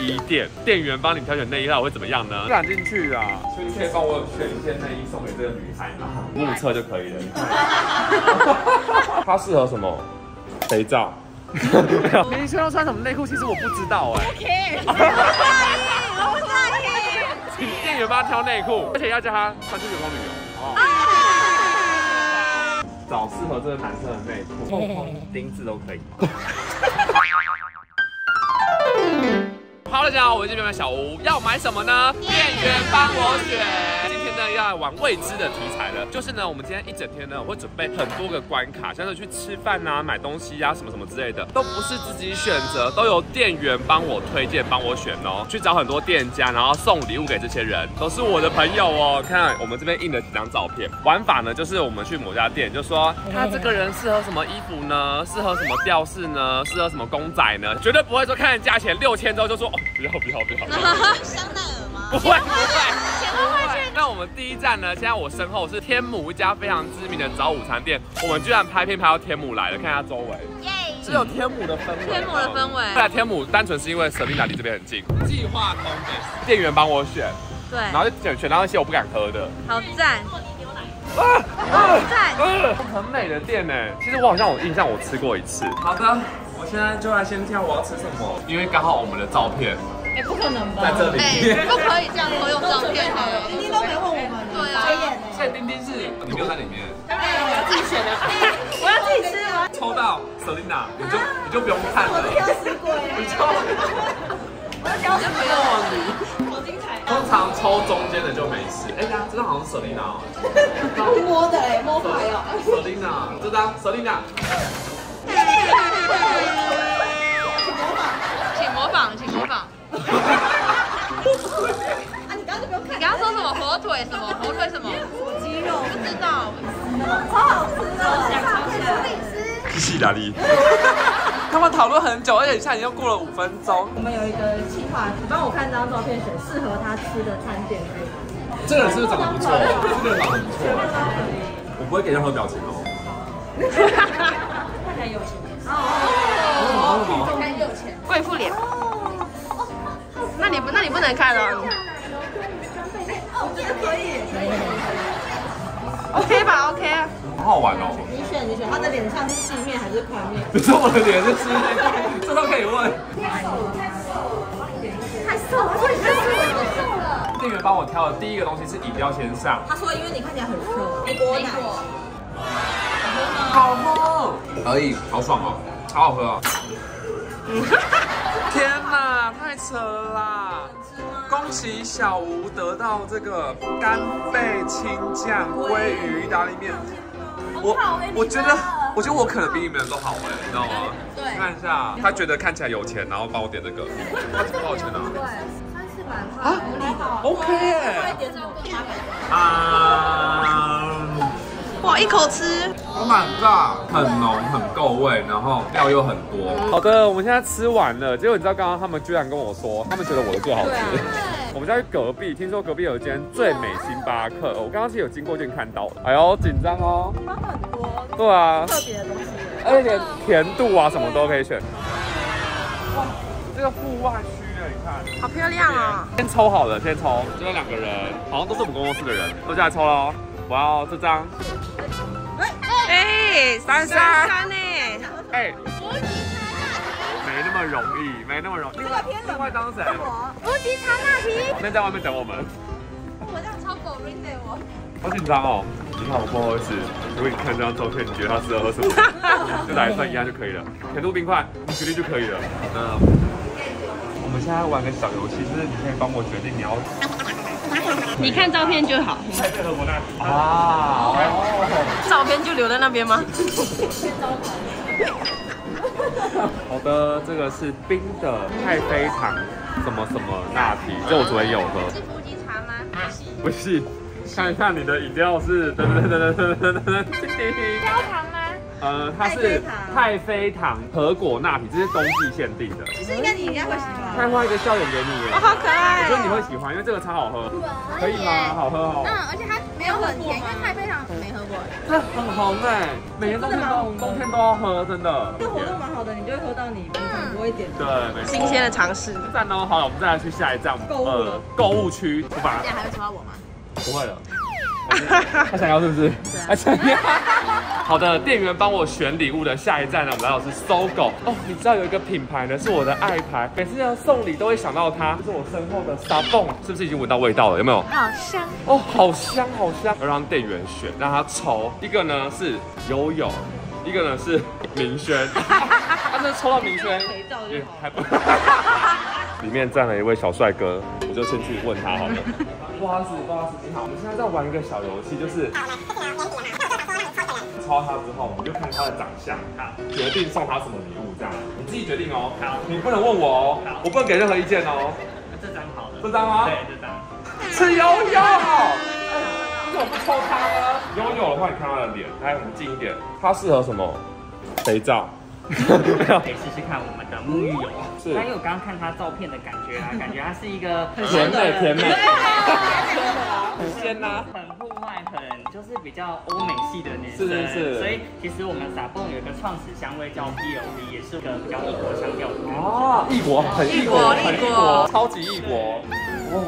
衣店，店员帮你挑选内衣，那我会怎么样呢？不敢进去啊，所以你可以帮我选一件内衣送给这个女孩吗？目测就可以了。它适合什么？肥皂。你需要穿什么内裤？其实我不知道哎。我不在意，我不在意。请店员帮他挑内裤，而且要叫他穿去员工旅游。哦。找适合这个男生的内裤，缝缝钉子都可以。大家好，我是这边的小吴，要买什么呢？店员帮我选。要玩未知的题材了，就是呢，我们今天一整天呢，我会准备很多个关卡，像是去吃饭啊、买东西啊、什么什么之类的，都不是自己选择，都由店员帮我推荐、帮我选哦。去找很多店家，然后送礼物给这些人，都是我的朋友哦。看我们这边印了几张照片，玩法呢，就是我们去某家店，就说他这个人适合什么衣服呢？适合什么吊饰呢？适合什么公仔呢？绝对不会说看价钱六千之后就说哦，不要不要不要。香奈儿吗？不会不会。那我们第一站呢？现在我身后是天母一家非常知名的早午餐店，我们居然拍片拍到天母来了，看一下周围，耶，只有天母的氛围。天母的氛围。在天母单纯是因为舍利达离这边很近。计划通的店员帮我选，对，然后就选选到那些我不敢喝的。好赞。啊好赞。很美的店呢，其实我好像有印象我吃过一次。好的，我现在就来先挑我要吃什么，因为刚好我们的照片。哎，不可能吧？在这里，不可以这样偷用照片的。丁丁都没问我们，对啊。所以丁丁是你没有在里面。对，我要自己选的。我要自己吃啊。抽到 Selina，你就你就不用看了。我是挑食鬼。你抽。我要挑食鬼。好精彩。通常抽中间的就没事。哎呀，这张好像是 Selina 哦。摸的哎，摸牌哦。Selina，这张 Selina。请模仿，请模仿，请模仿。啊！你刚刚就不用看。你刚刚说什么火腿什么火腿什么鸡肉？不知道。超好吃的，想吃自己吃。是意大利。他们讨论很久，而且现在已经过了五分钟。我们有一个计划，你帮我看这张照片，选适合他吃的餐点可以吗？这个人是不是长得不错？这个人长得不错。我不会给任何表情哦。看起来有钱。哦。看起来有钱。贵妇脸。能看了。我觉得可以，可以。OK 吧，OK。好好玩哦。你选，你选，他的脸像是细面还是宽面？你说我的脸是细面，这都可以问。太瘦了，太瘦了，太瘦了。店员帮我挑的第一个东西是饮料先上。他说因为你看起来很瘦，一锅奶。好喝。可以，好爽哦，好好喝哦。天哪，太扯了啦！恭喜小吴得到这个干贝青酱鲑鱼意大利面。我我觉得，我觉得我可能比你们都好哎，你知道吗？对。看一下，他觉得看起来有钱，然后帮我点这个。他多少钱呢？对，三四百块。啊，OK 哎。啊。哇，一口吃，Oh my god，很浓很够味，然后料又很多。好的，我们现在吃完了，结果你知道刚刚他们居然跟我说，他们觉得我的最好吃。我们在隔壁，听说隔壁有一间最美星巴克，我刚刚是有经过店看到的。哎呦，紧张哦。包很多。对啊。特别的东西。而且甜度啊什么都可以选。哇，这个户外区啊，你看，好漂亮啊。先抽好了，先抽，就有两个人，好像都是我们公司的人，都下来抽喽。我要这张。哎，三三三呢？哎，没那么容易，没那么容易。另外另外当谁？无极茶那提。那在外面等我们。我这样超狗 i n 我。好紧张哦。你好，不好意思。如果你看这张照片，你觉得他适合喝什么？就打一份一样就可以了。甜度冰块，你决定就可以了。那我们现在玩个小游戏，就是你可以帮我决定你要。你看照片就好。啊，照片就留在那边吗？好的，这个是冰的太妃糖什么什么拿铁，这我昨天有喝。是伏吉茶吗？不是，看一下你的饮料是噔噔噔噔噔噔噔。焦糖吗？呃，它是太妃糖和果拿铁，这是冬季限定的。其实应该你应该会喜欢。开花一个笑脸给你耶，哦，好可爱、我觉得你会喜欢，因为这个超好喝，可以吗？好喝哦。嗯，而且它没有很甜，因为太非常没喝过。这很红哎，每年冬天都冬天都要喝，真的。这活动蛮好的，你就会喝到你平常不会点的。对，没错。新鲜的尝试。站哦，好了，我们再来去下一站，购物了购物区出发这。样还会抽到我吗？不会了。他想要是不是？他想要。好的，店员帮我选礼物的下一站呢，我们来到是搜狗哦。你知道有一个品牌呢，是我的爱牌，每次要送礼都会想到它，就是我身后的沙泵，是不是已经闻到味道了？有没有？好香。哦，好香好香！要让店员选，让他抽。一个呢是悠悠，一个呢是明轩。他真的抽到明轩，肥皂就好还不。里面站了一位小帅哥，我就先去问他好了。不好意思，不好意思，你好，我们现在在玩一个小游戏，就是抽到他之后，我们就看他的长相，好，决定送他什么礼物，这样你自己决定哦。好，你不能问我哦，我不能给任何意见哦。这张好了，这张吗？对，这张。是悠悠。你怎么不抽他呢？悠悠的话，你看他的脸，来，我们近一点，他适合什么？肥皂。可以试试看我们的沐浴油。是但因为我刚刚看他照片的感觉啊，感觉他是一个很甜美甜美，很鲜呐。很户外，很就是比较欧美系的女生。是是是所以其实我们撒蹦有一个创始香味叫 PLV，也是个比较异国香调的。哦，异国，很异国，很异国，超级异国。哦，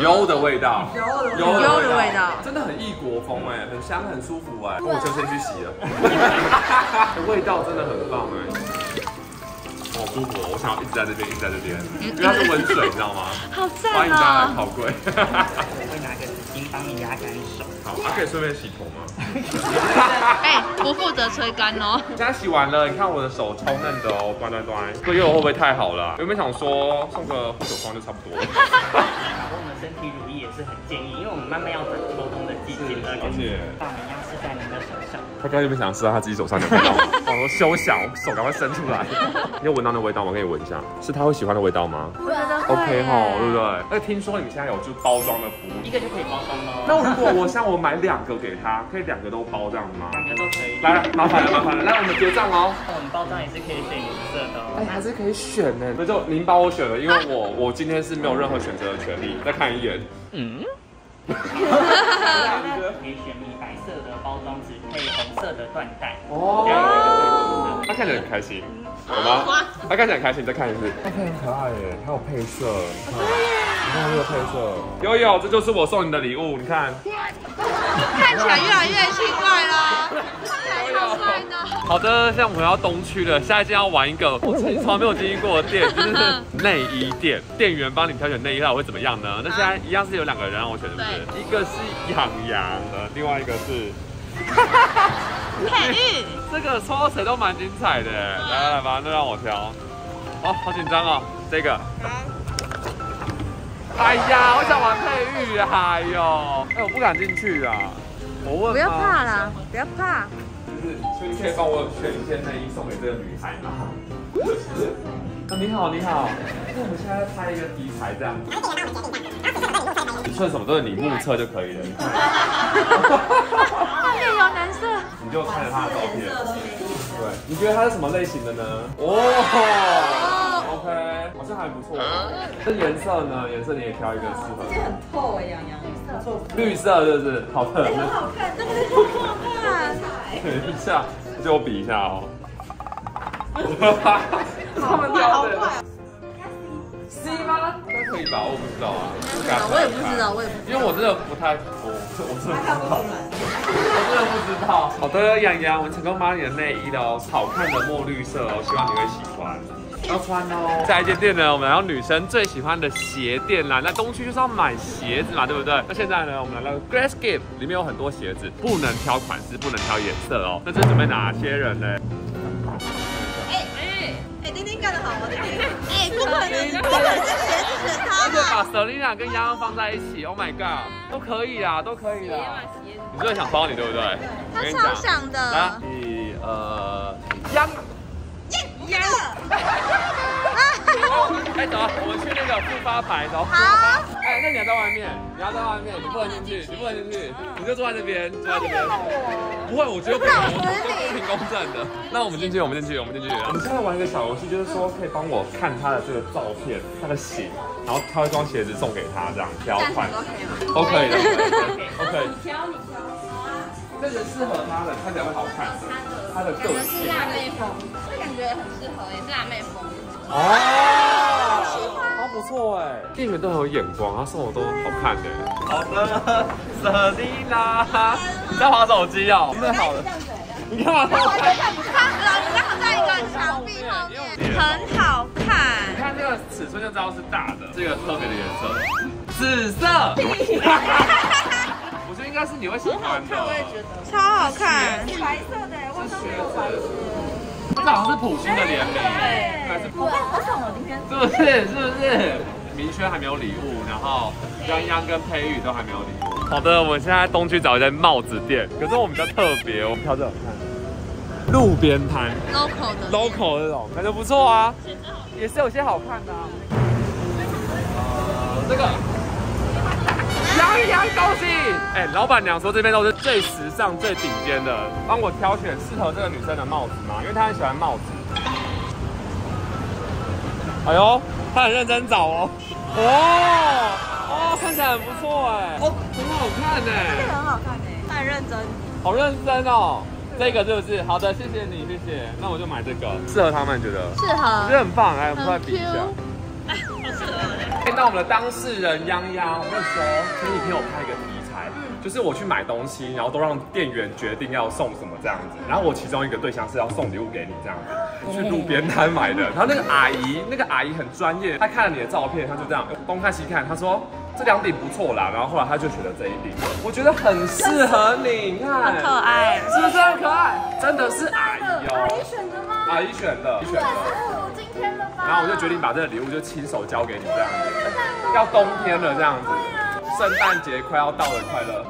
油的味道，油油的味道真的很异国风哎，很香，很舒服哎。我就先去洗了，味道真的很棒哎。好舒服，我想要一直在这边，一直在这边，因为它是温水，你知道吗？好赞欢迎大家来哦！考柜。我会拿个纸巾帮你压干手。好，还可以顺便洗头吗？哎，不负责吹干哦。现在洗完了，你看我的手超嫩的哦，端端端。这个油会不会太好了？有没有想说送个护手霜就差不多了？体乳液也是很建议，因为我们慢慢要转秋冬的季节了，跟了解大门一样是在您的手上。他刚才有没有想吃到他自己手上的味道？我说休想，我手赶快伸出来。你有闻到那味道吗？我给你闻一下，是他会喜欢的味道吗我觉得？OK 哈，对不对？而且听说你们现在有就包装的服务一，个就可以包装吗。那如果我像我买两个给他，可以两个都包这样子吗？两个都可以。来，麻烦了，麻烦了，来我们结账哦。我们包装也是可以选颜色的哦。哎，还是可以选呢，那就您帮我选了，因为我 我今天是没有任何选择的权利。再看一眼，嗯，可以选米白色的包装纸配红色的缎带。哦这样有一个对比色。他看起来很开心，好吗？他看起来很开心，你再看一次。他看起来很可爱耶，还有配色，你看这个配色。悠悠，这就是我送你的礼物，你看。看起来越来越奇怪了，看起来超帅的。好的，现在我们回到东区了，下一件要玩一个我从来没有经历过的店，就是内衣店。店员帮你挑选内衣，那我会怎么样呢？那现在一样是有两个人让我选，是不是？一个是养羊的，另外一个是。佩玉，这个抽到谁都蛮精彩的，来来来吧，那让我挑。哦，好紧张哦，这个。哎呀，我想玩佩玉啊，哎呦，哎，我不敢进去啊。我问，不要怕。啦，不要怕。就是，所以你可以帮我选一件内衣送给这个女孩吗？啊，你好，你好。那我们现在要拍一个题材，这样。你测什么都是你目测就可以了。有男色，你就看着他的照片。对，你觉得他是什么类型的呢？哦，OK，好像还不错。这颜色呢？颜色你也挑一个适合的。很透哎，洋洋，不错。绿色是不是？好的，很好看，那个很好看。等一下，借我比一下哦。他们挑的 C 吗？那可以吧？我不知道啊。我也不知道，我也不知道。因为我真的不太，我我真的不知道，我真的不知道。好的，洋洋，我们成功买你的内衣了哦，好看的墨绿色哦，希望你会喜欢。要穿哦。下一间店呢，我们来到女生最喜欢的鞋店啦。那东区就是要买鞋子嘛，对不对？那现在呢，我们来到 Grace Gift，里面有很多鞋子，不能挑款式，不能挑颜色哦。那这准备哪些人呢？干得好啊。哎，不可能，不可能这鞋子选他而且把 Selina 跟洋洋放在一起，Oh my god，都可以啦，都可以啦。你真的想包你对不对？他超想的来，一呃，洋呀！哎，走啊，我们去那个复发牌，走。好，哎，那你要在外面，你要在外面，你不能进去，你不能进去，你就坐在这边，坐在这边。不会，我觉得不公公平公正的。那我们进去，我们进去，我们进去。我们现在玩一个小游戏，就是说可以帮我看他的这个照片，他的型，然后挑一双鞋子送给他，这样挑款都可以的。OK。挑你挑。这个适合他的，看起来会好看。他的个性。是辣妹风，这感觉很适合，也是辣妹风。哦，错哎，店员都很有眼光，他送我都好看的。好的，瑟琳娜，你在划手机哦？真的好了，你看嘛？我就看不看，老师刚好在一个墙壁后面，很好看。你看这个尺寸就知道是大的，这个特别的颜色，紫色。我觉得应该是你会喜欢的，我也觉得超好看，白色的，我上面有白色。这好像是普星的联名，还是我我送我今天是是？不是？明轩还没有礼物，然后泱泱跟佩玉都还没有礼物。好的，我们现在东区找一间帽子店，可是我们比较特别，我们挑这种看，路边摊，local 的，local 这种感觉不错啊，也是有些好看的。呃，这个。杨洋恭喜！哎，老板娘说这边都是最时尚、最顶尖的，帮我挑选适合这个女生的帽子嘛，因为她很喜欢帽子。哎呦，他很认真找哦。哦哦，看起来很不错哎，哦，很好看哎，这个很好看哎，他很认真，好认真哦。这个是不是？好的，谢谢你，谢谢。那我就买这个，适合他们，觉得适合，我觉得很棒，来，我们快比一下。见到我们的当事人泱泱，我跟你说，前几天我拍一个题材，就是我去买东西，然后都让店员决定要送什么这样子。然后我其中一个对象是要送礼物给你这样子，去路边摊买的。然后那个阿姨，那个阿姨很专业，她看了你的照片，她就这样东看西看，她说这两顶不错啦。然后后来她就选了这一顶，我觉得很适合你，你看，很可爱，是不是很可爱？真的是阿姨哦，阿姨选的吗？阿姨选的，选的。然后我就决定把这个礼物就亲手交给你这样子，要冬天了这样子，圣诞节快要到了，快乐。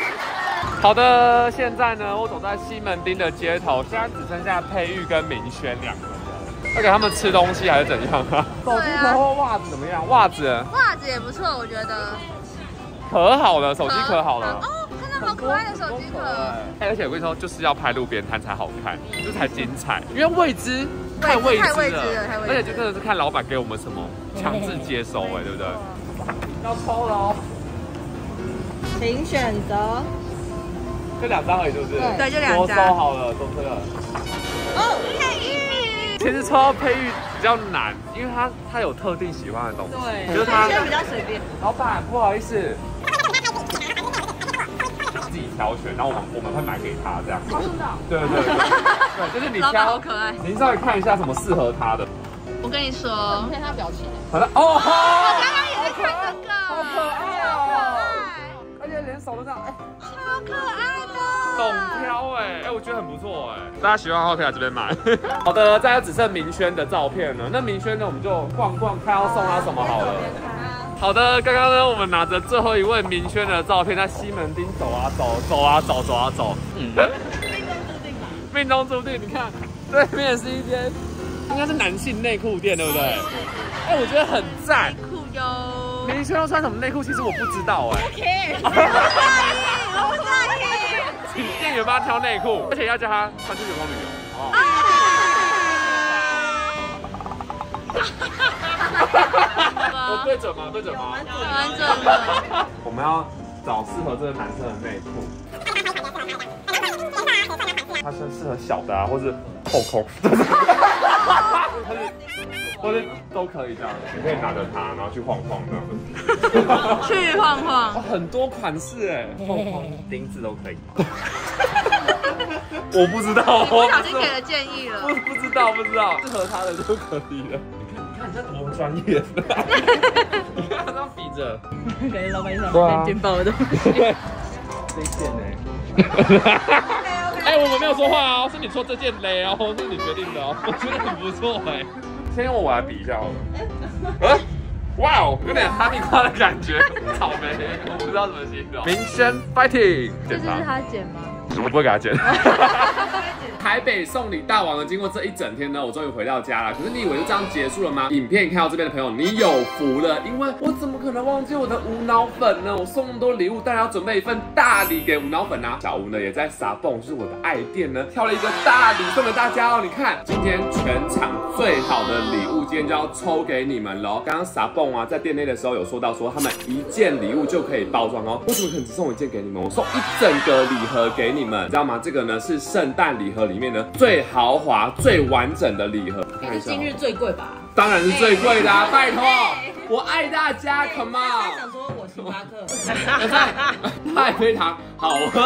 好的，现在呢，我走在西门町的街头，现在只剩下佩玉跟明轩两个人，要给他们吃东西还是怎样啊？手机壳或袜子怎么样？袜子，袜子也不错，我觉得。壳好了，手机壳好了。哦，看到好可爱的手机壳。而且我跟你说，就是要拍路边摊才好看，这才精彩，因为未知。太未知了，而且就真的是看老板给我们什么，强制接收哎，对不对？要抽了哦，请选择。就两张而已，是不是？对，就两张。我收好了，都这个。哦，佩玉。其实抽到佩玉比较难，因为他他有特定喜欢的东西。对，就是他比较随便。老板，不好意思。自己挑选，然后我们我们会买给他这样。好的。对对对对，就是你挑。好可爱。您稍微看一下什么适合他的。我跟你说，看他表情。好的哦。手都这样，哎，超可爱的。懂挑哎，哎，我觉得很不错哎。大家喜欢的话可以来这边买。好的，再家只剩明轩的照片了。那明轩呢，我们就逛逛，看要送他什么好了。好的，刚刚呢，我们拿着最后一位明轩的照片，在西门町走啊走，走啊走，走啊走。嗯。命中注定吧。命中注定，你看，对面是一间，应该是男性内裤店，对不对？哎，我觉得很赞。内裤哟。明轩要穿什么内裤？其实我不知道哎。不 care。不在意，我不在意。请店员帮他挑内裤，而且要叫他穿出员工旅游，好不好？有 对准吗？对准吗？蛮准的。我们要找适合这个男生的内裤。他是适合小的啊，或是后空，都可以这样。你可以拿着它，然后去晃晃的。去晃晃。很多款式哎，晃晃钉子都可以。我不知道，不小心给了建议了。不不知道不知道，适合他的就可以了。你看多专业！你看他这样比着，感觉老板想变电报的东西。这件呢？哎，我们没有说话哦，是你说这件雷哦，是你决定的哦，我觉得很不错哎。先用我来比一下好了。哇哦，有点哈密瓜的感觉，草莓，我不知道怎么形容。明轩 fighting，这是他剪吗？我不会给他剪。台北送礼大王呢，经过这一整天呢，我终于回到家了。可是你以为就这样结束了吗？影片看到这边的朋友，你有福了，因为我怎么可能忘记我的无脑粉呢？我送那么多礼物，当然要准备一份大礼给无脑粉啊。小吴呢也在撒蹦，就是我的爱店呢，挑了一个大礼送给大家哦。你看，今天全场最好的礼物，今天就要抽给你们喽。刚刚撒蹦啊，在店内的时候有说到说，他们一件礼物就可以包装哦。为什么可能只送一件给你们？我送一整个礼盒给你们，知道吗？这个呢是圣诞礼盒礼面呢最豪华、最完整的礼盒。看一下哦今日最贵吧？当然是最贵的、啊，拜托，我爱大家，Come on。想说我星巴克，太妃糖好喝，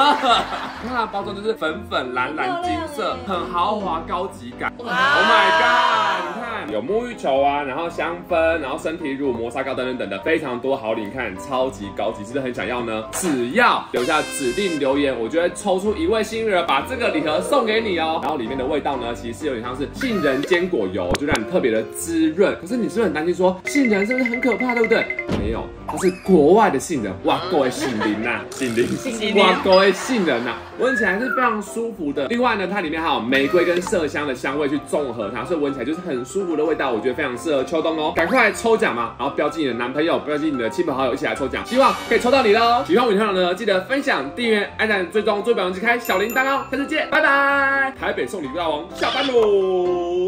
你 看它包装就是粉粉蓝蓝金色，很豪华高级感。Oh my god！你看有沐浴球啊，然后香氛，然后身体乳、磨砂膏等等等的，非常多好礼，你看超级高级，是不是很想要呢？只要留下指定留言，我就会抽出一位幸运儿，把这个礼盒送给你哦。然后里面的味道呢，其实是有点像是杏仁坚果油，就让你特别的滋润。可是你是不是很担心说杏仁是不是很可怕，对不对？没有，它是国外的杏仁，哇，各位杏林呐，杏林，哇，各位杏仁呐，闻起来是非常舒服的。另外呢，它里面还有玫瑰跟麝香的香味去综合它，所以闻起来就是很舒服的味道，我觉得非常适合秋冬哦。赶快来抽奖嘛，然后标记你的男朋友，标记你的亲朋好友一起来抽奖，希望可以抽到你喽。喜欢我影片的呢，记得分享、订阅、按赞、追踪、做表忘记开小铃铛哦。下次见，拜拜。台北送礼大王下班喽。